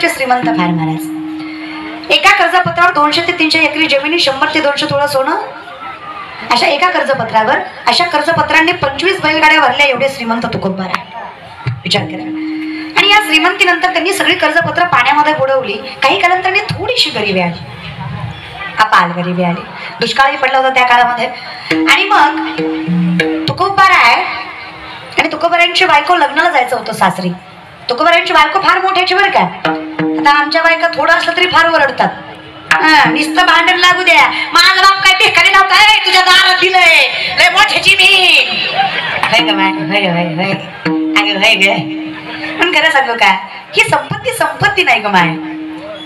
आमचे श्रीमंत फार महाराज. एका कर्जपत्रावर दोनशे ते तीनशे एकरी जमिनी शंभर ते दोनशे थोडं सोनं? अशा एका कर्जपत्रावर अशा कर्जपत्रांनी पंचवीस बैलगाड्या भरल्या एवढे श्रीमंत तुकोबार आहे विचार करा. आणि या श्रीमंतीनंतर त्यांनी सगळी कर्जपत्र पाण्यामध्ये बुडवली. काही कालांतराने थोडीशी गरिबी आली. अपाल गरिबी आली. दुष्काळही पडला होता त्या काळामध्ये. आणि मग तुकोबार आहे आणि तुकोबारांची बायको लग्नाला जायचं होतं सासरी. तुकोबारांची बायको फार मोठ्याची बरं का? आता आमच्या बायका थोडं असलं तरी फार ओरडतात. नुसतं भांडण लागू द्या. माझा बाप काय बेकारी नव्हता तुझ्या दारात दिलंय. लय मोठ्याची मी. ग. पण खरं सांगू का? ही संपत्ती संपत्ती नाही ग माय.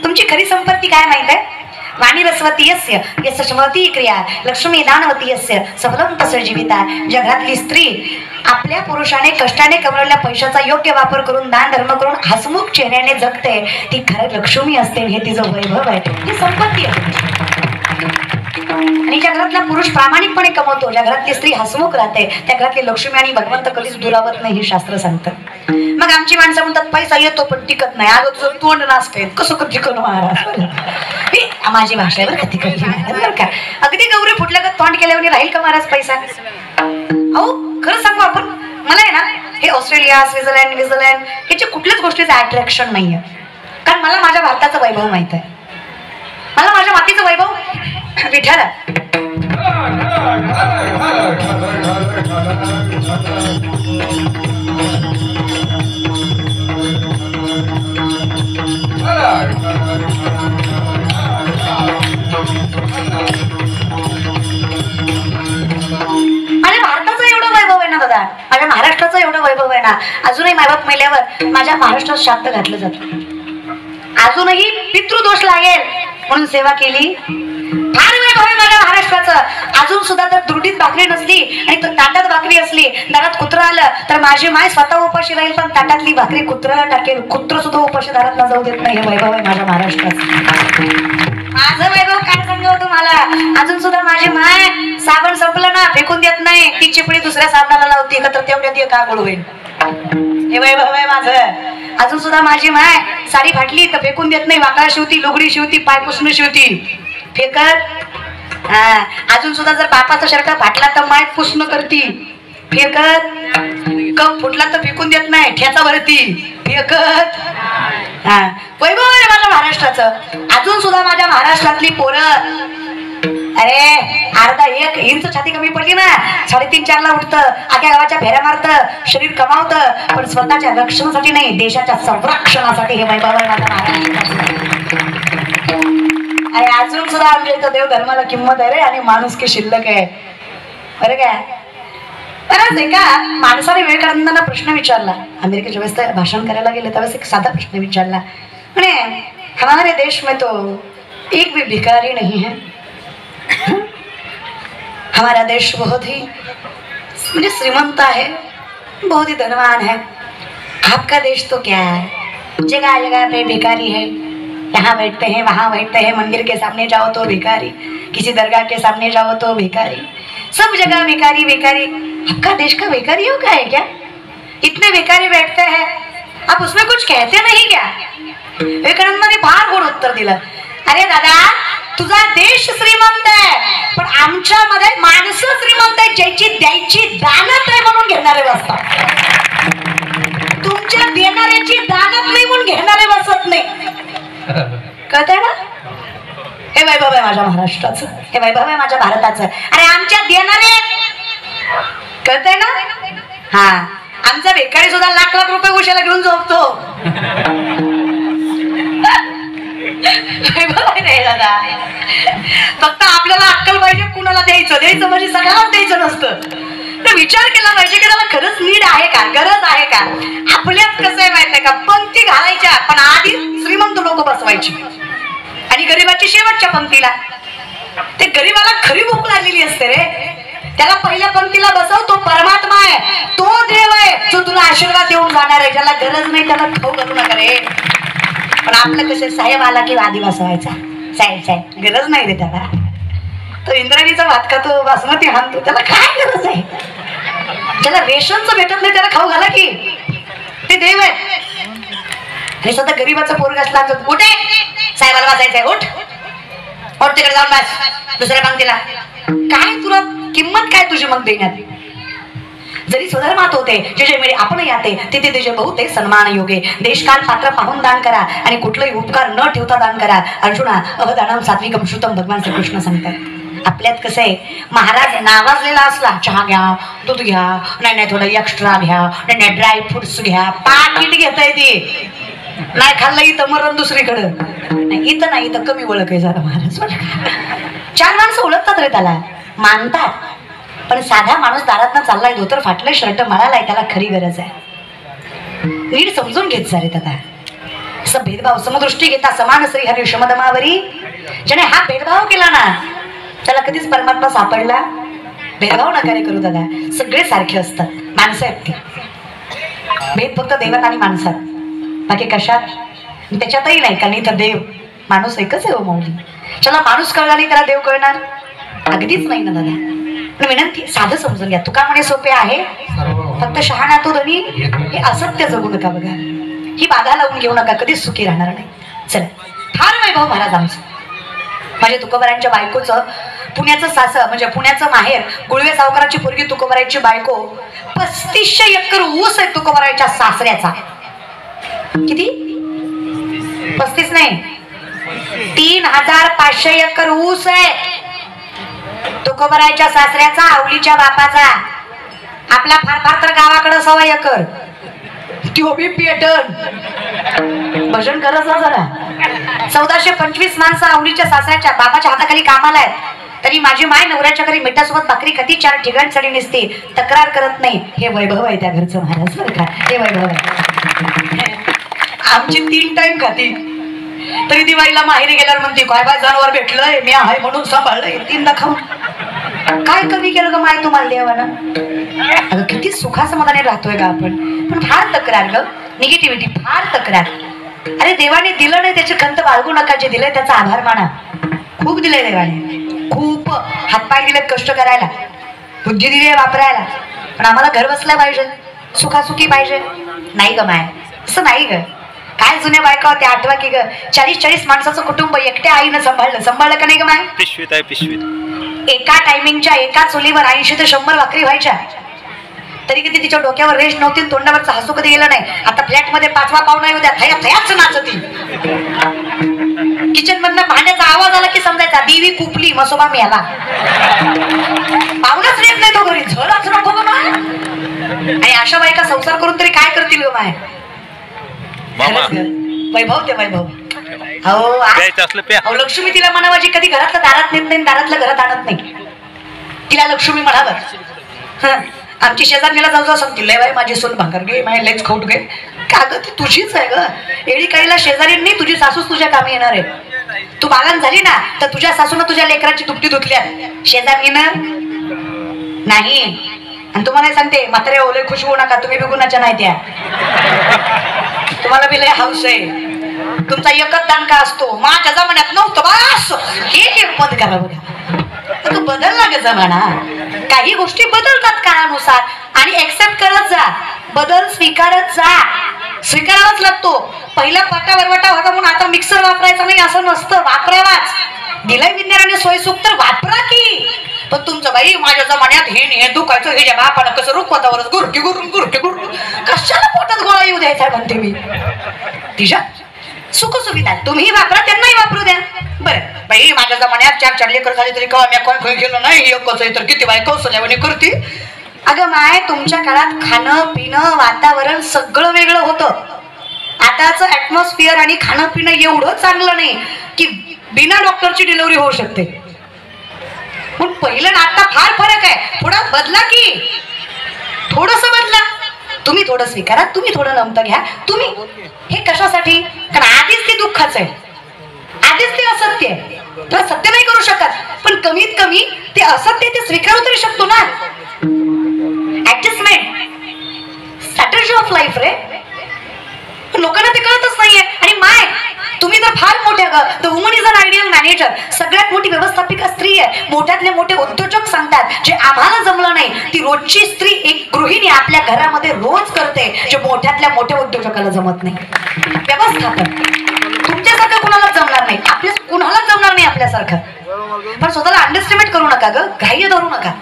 तुमची खरी संपत्ती काय माहीत आहे? वाणी रसवती यस्य यस्य क्रिया लक्ष्मी दानवती यस्य सफलम तसं जीविता जगातली स्त्री आपल्या पुरुषाने कष्टाने कमवलेल्या पैशाचा योग्य वापर करून दान धर्म करून हसमुख चेहऱ्याने जगते ती खरं लक्ष्मी असते हे तिचं वैभव आहे ही संपत्ती आहे. आणि ज्या घरातला पुरुष प्रामाणिकपणे कमवतो ज्या घरातली स्त्री हसमुख राहते त्या घरातली लक्ष्मी आणि भगवंत कधीच दुरावत नाही हे शास्त्र सांगतं. मग आमची माणसं म्हणतात पैसा येतो पण टिकत नाही. अगं तुझं तोंड नाचते कसं कधी टिकवलं महाराज? माझी भाषा आहे बरं का तिकडची बरं का? अगदी गौरी फुटल्या का तोंड केल्यावर राहील का महाराज पैसा? अहो खरं सांगू आपण? मला आहे ना हे ऑस्ट्रेलिया स्वित्झर्लंड न्यूझीलंड ह्याच्या कुठल्याच गोष्टीचं अट्रॅक्शन नाहीये. कारण मला माझ्या भारताचं वैभव माहीत आहे. मला माझ्या मातीचं वैभव? विठार माझ्या भारताचं एवढं वैभव आहे ना दादा माझ्या महाराष्ट्राचं एवढं वैभव आहे ना. अजूनही मायबाप मेल्यावर माझ्या महाराष्ट्रात शाक्त घातलं जात. अजूनही पितृदोष लागेल म्हणून सेवा केली. माझ्या महाराष्ट्राचं. अजून सुद्धा जर दुर्डीत भाकरी नसली आणि ताटात भाकरी असली दारात कुत्र आलं तर माझी माय स्वतः उपाशी राहील पण ताटातली भाकरी कुत्र टाकेल कुत्र सुद्धा उपाशी दारात न जाऊ देत नाही हे वैभव आहे माझ्या महाराष्ट्राचं. माझं वैभव काय सांगू हो तुम्हाला? अजून सुद्धा माझी माय साबण संपलं ना फेकून देत नाही. ती चिपडी दुसऱ्या साबणाला लावते का तर तेवढ्यात का होईल. हे वैभव आहे माझं. अजून सुद्धा माझी माय साडी फाटली तर फेकून देत नाही. वाकडा शिवती लुगडी शिवती पाय पुसणं शिवती. फेकत हा अजून सुद्धा जर बापाचा शर्ट फाटला तर माय पुसणं करती फेकत कप फुटला तर फेकून देत नाही ठेचा भरती फेकत हा वैभव आहे माझ्या महाराष्ट्राचं. अजून सुद्धा माझ्या महाराष्ट्रातली पोरं. अरे अर्धा एक इंच छाती कमी पडली ना साडेतीन चारला उठतं आख्या गावाच्या फेऱ्या मारतं शरीर कमावतं पण स्वतःच्या रक्षणासाठी नाही देशाच्या संरक्षणासाठी हे वैभव आहे माझ्या महाराष्ट्र आणि अजून सुद्धा आमच्या देव धर्माला किंमत आहे रे आणि माणूस की शिल्लक आहे. बरं काय बरंच एका प्रश्न विचारला. अमेरिकेच्या वेळेस भाषण करायला गेले एक साधा प्रश्न म्हणे, हमारे देश में तो एक भी भिकारी नहीं है. हमारा देश बहुत ही, म्हणजे श्रीमंत है बहुत ही धनवान है. आपका देश तो क्या है? जगह जगह पे भिखारी है. यहाँ बैठते हैं, वहाँ बैठते हैं, मंदिर के सामने जाओ तो भिखारी, किसी दरगाह के सामने जाओ तो भिखारी। सब जगह भिखारी भिखारी। आपका देश का भिखारियों का है क्या? इतने भिखारी बैठते हैं। आप उसमें कुछ कहते नहीं क्या? विवेकानंदाने फार गोड उत्तर दिलं। अरे दादा, तुझा देश श्रीमंत आहे पण आमच्यामध्ये माणसं श्रीमंत आहे ज्याची द्यायची दानत आहे म्हणून घेणारे बसतात माझ्या महाराष्ट्राचं हे वैभव आहे माझ्या भारताचं. अरे आमच्या देणारे कळतंय ना? हा. आमचा भिकारी सुद्धा लाख लाख रुपये उशाला घेऊन झोपतो. दादा. फक्त आपल्याला अक्कल पाहिजे कुणाला द्यायचं. द्यायचं म्हणजे सगळ्यांनाच द्यायचं नसतं. तर विचार केला पाहिजे की त्याला खरंच नीड आहे का? गरज आहे का? आपल्यात कसं आहे माहितीये का? पंक्ती घालायच्या पण आधी श्रीमंत लोक बसवायची. आणि गरीबाची शेवटच्या पंक्तीला. ते गरीबाला खरी भूक लागलेली असते रे. त्याला पहिल्या पंक्तीला बसव तो परमात्मा आहे. तो देव आहे. जो तुला आशीर्वाद देऊन जाणार आहे ज्याला गरज नाही त्याला खाऊ करू नका रे. पण आपलं कसं साहेब आला की आधी बसवायचा साहेब साहेब गरज नाही रे त्याला. तो इंद्राणीचा भात खातो बासमती हाणतो. त्याला काय गरज आहे? ज्याला रेशनचं भेटत नाही त्याला खाऊ घाला की. ते देव आहे. हे स्वतः गरीबाचा पोरग असला तर कुठे साहेबाला वाचायचंय उठ. उठ तिकडे जाऊन बस. दुसऱ्या पंक्तीला. काय तुला किंमत काय तुझी मग देण्यात? जरी स्वधर्मात होते जे मिळे आपण याते तिथे तुझे बहुते सन्मान योगे. देशकाल पात्र पाहून दान करा आणि कुठलंही उपकार न ठेवता दान करा. अर्जुना अवदानम सात्विकम श्रुतम भगवान श्रीकृष्ण सांगतात आपल्यात कसं आहे? महाराज नावाजलेला असला चहा घ्या दूध घ्या नाही नाही थोडं एक्स्ट्रा घ्या नाही नाही ड्राय फ्रुट्स घ्या. पाकिट घेताय ते. नाही खाल्लं इथं मरण दुसरीकडं. नाही इथं नाही इथं कमी ओळख आहे जरा महाराज चार माणसं ओळखतात रे त्याला. मानतात. पण साधा माणूस दारात चाललाय धोतर फाटलंय शर्ट मळालाय त्याला खरी गरज आहे. नीट समजून घेत सारे त्याला. असं भेदभाव समदृष्टी घेता समान श्री हरी शमदमावरी ज्याने हा भेदभाव केला ना त्याला कधीच परमात्मा सापडला. भेदभाव नकारे करू दादा. सगळे सारखे असतात. माणसं आहेत ती. भेद फक्त देवात आणि माणसात. बाकी कशात? त्याच्यातही नाही कारण इथं देव. माणूस एकच आहे हो माऊली. चला माणूस कळला नाही त्याला देव कळणार. अगदीच नाही ना दादा. पण विनंती साधं समजून घ्या. तुका म्हणे सोपे आहे. फक्त शहाणा तो धनी हे असत्य जगू नका बघा. ही बाधा लावून घेऊ नका. कधीच सुखी राहणार नाही. चला. फार वैभव महाराज आमचं. माझ्या तुकोबरांच्या बायकोचं पुण्याचं सास म्हणजे पुण्याचं माहेर गुळवे सावकाराची पोरगी तुकोबरायची बायको पस्तीसशे एकर ऊस आहे तुकोबरायच्या सासऱ्याचा. किती? पस्तीस नाही. तीन हजार पाचशे एकर ऊस आहे. तुकोबरायच्या सासऱ्याचा आवलीच्या बापाचा. आपला फार फार तर गावाकडं सवा एकर. त्यो बी पेटन. भजन करत जरा. चौदाशे पंचवीस माणसं आवलीच्या सासऱ्याच्या बापाच्या हाताखाली कामाला आहेत. तरी माझी माय नवऱ्याच्या घरी मिठासोबत भाकरी कधी चार ठिकाण चढी नसते. तक्रार करत नाही. हे वैभव आहे त्या घरचं महाराज बरं का? हे वैभव आहे. आमची तीन टाइम खाती. तरी दिवाळीला माहेरी गेल्यावर म्हणते काय बाय जनावर भेटलंय? मी आहे म्हणून सांभाळलंय. तीनदा खाऊन काय कमी केलं ग माय तुम्हाला देवानं? अगं किती सुखासमाधाने राहतोय का आपण. पण फार तक्रार ग. निगेटिव्हिटी फार तक्रार. अरे देवाने दिलं नाही त्याची खंत बाळगू नका. जे दिलंय त्याचा आभार माना. खूप दिलंय देवाने. खूप. हातपाय दिलेत कष्ट करायला. बुद्धी दिली आहे वापरायला. पण आम्हाला घर बसल्या पाहिजे. सुखासुखी पाहिजे. नाही ग माय. असं नाही ग. काय जुन्या बायका होत्या आठवा की ग चाळीस चाळीस माणसाचं कुटुंब एकट्या आईनं सांभाळलं. सांभाळलं का नाही ग माय पिशवीत आहे पिशवीत. एका टायमिंगच्या एका चुलीवर ऐंशी ते शंभर भाकरी व्हायच्या. तरी किती तिच्या डोक्यावर रेश नव्हती तोंडावरचं हसू कधी गेलं नाही. आता फ्लॅटमध्ये पाचवा पाहुणा येऊ द्या थया थयाच नाचती. किचन मधनं भांड्याचा आवाज आला की समजायचा देवी कुपली मसोबा मेला पाहुणाच येत नाही तो घरी. झळच नको. आणि अशा बायका संसार करून तरी काय करतील ग माय मामा. वैभव ते वैभव. अहो आज प्यायचं असलं प्या. अहो लक्ष्मी तिला म्हणावाची कधी घरातलं दारात नेत नाही दारातलं घरात आणत नाही. तिला लक्ष्मी म्हणावं. हं. आमची शेजारणीला जाऊ जाऊ सांगतील लय बाई माझी सून भाकर गे माझी लेच खोट गे का ग ती तुझीच आहे ग. एडी काहीला शेजारी नाही तुझी सासूच तुझ्या कामी येणार आहे. तू बागान झाली ना तर तुझ्या सासूनं तुझ्या लेकराची दुपटी धुतल्या. शेजारणीनं नाही. आणि तुम्हाला सांगते म्हातारे ओले खुश होऊ नका तुम्ही बिगुणाच्या नाही त्या. तुम्हाला बी लय हाऊस आहे. तुमचा एकच दांडका असतो. माझ्या जमान्यात नव्हतं बस हे हे करा बघा. तर तो बदलला ग जमाना. काही गोष्टी बदलतात काळानुसार. आणि एक्सेप्ट करत जा. बदल स्वीकारत जा. स्वीकारावाच लागतो. पहिला पट्टा वरवटा होता म्हणून आता मिक्सर वापरायचा नाही असं नसतं. वापरावाच. दिलाय विज्ञानाने सोयीसुख तर वापरा. बाई माझ्या जमान्यात हे नाही हे दुखायचं हे ज्या बापानं कसं रुखवतावरच गुरकी गुरून गुरकी गुरून कशाला पोटात गोळा येऊ द्यायचा म्हणते मी? तिच्या सुख सुविधा तुम्ही वापरा त्यांनाही वापरू द्या. बरं. बाई माझ्या जमान्यात चार चार लेकर झाले तरी कवा मी कोण कोण केलं नाही? एक आहे तर किती बाई कौशल्यावानी करते? अगं माय तुमच्या काळात खाणं पिणं वातावरण सगळं वेगळं होतं. आताचं ऍटमॉस्फिअर आणि खाणं पिणं एवढं चांगलं नाही की बिना डॉक्टरची डिलिव्हरी होऊ शकते. पण पहिलं ना आता फार फरक आहे. थोडा बदला की. थोडस बदला. तुम्ही थोडं स्वीकारा तुम्ही थोडं नमतं घ्या. तुम्ही हे कशासाठी? कारण आधीच ते दुःखाच आहे. आधीच ते असत्य आहे. तुला सत्य नाही करू शकत. पण कमीत कमी ते असत्य ते स्वीकारू तरी शकतो ना. ऍडजस्टमेंट स्ट्रॅटर्जी ऑफ लाईफ रे पण लोकांना ते कळतच नाहीये आणि माय तुम्ही जर फार मोठ्या तर woman is an ideal manager सगळ्यात मोठी व्यवस्थापिका स्त्री आहे. मोठ्यातले मोठे उद्योजक सांगतात जे आम्हाला जमलं नाही ती रोजची स्त्री एक गृहिणी आपल्या घरामध्ये रोज करते जे मोठ्यातल्या मोठ्या उद्योजकाला जमत नाही. व्यवस्थापन. तुमच्यासारखं कुणाला जमणार नाही? आपल्या कुणाला जमणार नाही आपल्यासारखं? पण स्वतःला अंडरस्टिमेट करू नका ग. घाई धरू नका.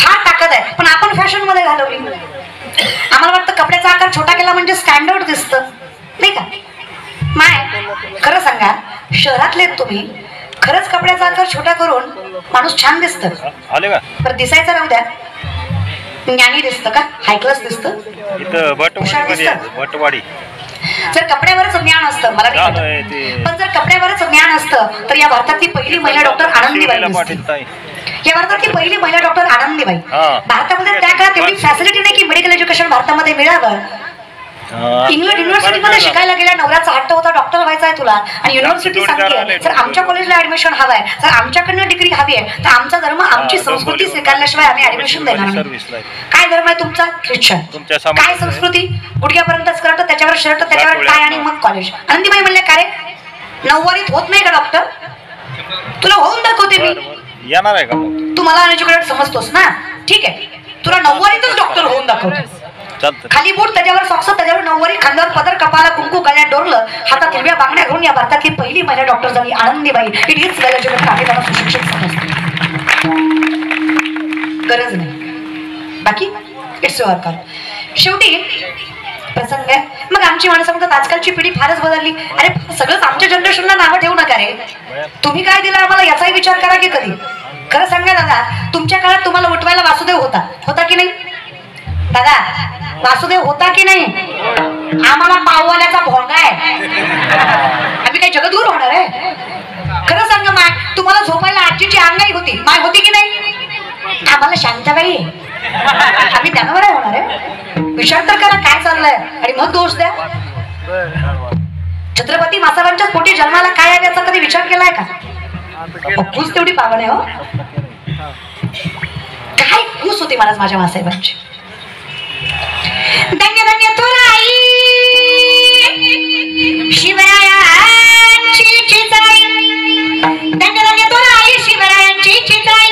फार ताकद आहे. पण आपण फॅशनमध्ये घालवली. आम्हाला वाटतं कपड्याचा आकार छोटा केला म्हणजे स्टँडर्ड दिसतं. नाही का? माय खरं सांगा शहरातले तुम्ही खरंच कपड्याचा आकार छोटा करून माणूस छान दिसतं. पण दिसायचं राहू द्या. ज्ञानी दिसतं का? हाय क्लास दिसतं. बटवाडी जर कपड्यावरच ज्ञान असतं मला पण जर कपड्यावरच ज्ञान असतं तर या भारतातली पहिली महिला डॉक्टर आनंदीबाई या भारतातली पहिली महिला डॉक्टर आनंदीबाई. भारतामध्ये त्या काळात एवढी फॅसिलिटी नाही की मेडिकल एज्युकेशन भारतामध्ये मिळावं. इंग्लंड युनिव्हर्सिटीमध्ये बरं शिकायला गेल्या नवऱ्याचा हट्ट होता डॉक्टर व्हायचा आहे तुला. आणि युनिव्हर्सिटी सांगते. जर आमच्या कॉलेजला ऍडमिशन हवंय. जर आमच्याकडनं डिग्री हवी आहे. तर आमचा धर्म आमची संस्कृती. स्वीकारल्याशिवाय आम्ही ऍडमिशन देणार आहे. काय धर्म आहे तुमचा? ख्रिश्चन काय संस्कृती? गुडघ्यापर्यंत स्कर्ट त्याच्यावर शर्ट त्याच्यावर. टाय आणि मग कॉलेज आनंदीबाई म्हणले का रे? नऊवारीत होत नाही का डॉक्टर तुला होऊन दाखवते मी. येणार आहे का तू मला अनएज्युकेटेड समजतोस ना? ठीक आहे. तुला नऊवारीतच डॉक्टर होऊन दाखवते खाली बूट त्याच्यावर सॉक्स त्याच्यावर नऊवारी खांद्यावर पदर कपाला कुंकू गळ्यात डोरलं हातात हिरव्या बांगड्या घेऊन या भारतातली पहिली महिला डॉक्टर झाली आनंदीबाई. इट इज वेल कार्यक्रम सुशिक्षित गरज नाही. बाकी? इट्स युअर कॉल शेवटी प्रसंग आहे. मग आमची माणसं म्हणतात आजकालची पिढी फारच बदलली. अरे सगळंच आमच्या जनरेशनला नावं ठेवू नका रे. तुम्ही काय दिलं आम्हाला याचाही विचार करा की कधी? खरं सांगा दादा तुमच्या काळात तुम्हाला उठवायला वासुदेव होता. होता की नाही? दादा वासुदेव होता की नाही? आम्हाला पाववाल्याचा भोंगा आहे. आम्ही काही जगद्गुर होणार आहे? खरं सांग माय तुम्हाला झोपायला आजीची अंगाई होती. माय होती की नाही? आम्हाला शांताबाई. आम्ही त्यावर बरं होणार आहे. विचार तर करा काय चाललंय आणि मग दोष द्या. छत्रपती मासाबांच्या पोटी जन्माला काय आहे याचा कधी विचार केलाय का? खूप तेवढी पावन आहे हो. काय खूस होती महाराज माझ्या मासाहेबांची धन्य धन्य तुराई शिवरायांची चित्राई धन्य धन्य आई शिवरायांची चिताई।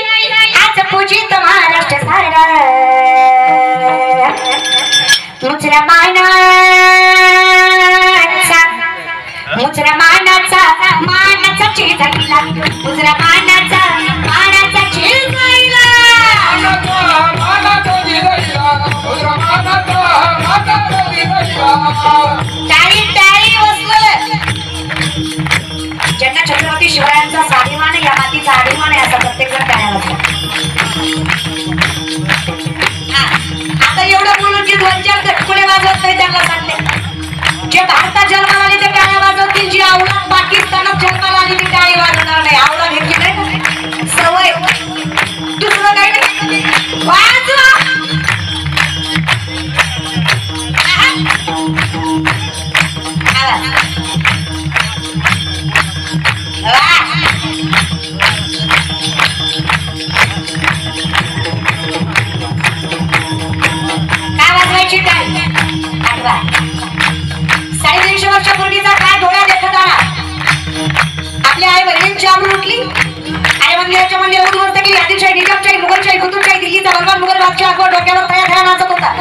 आज पूजित महाराष्ट्र सारा। मुजरा मायना छत्रपती शिवरायांचा स्वाभिमान या मातीचा अभिमान आहे असा प्रत्येक जण टाळ्या आता एवढं बोलून जे दोन चार धटकुले वाजवत नाही त्यांना सांगते. जे भारतात जन्माला आले ते टाळ्या वाजवतील? जी आवडत पाकिस्तानात जन्माला आली ती टाळी वाजवणार नाही? आवडत घेतली नाही सवय. दुसरं काही नाही? वाजवा! आवाज. मुघलशाही कुतुबशाही दिल्लीचा भगवान मुघल बादशाह अकबर डोक्यावर तयार ठेवा नाचत होता?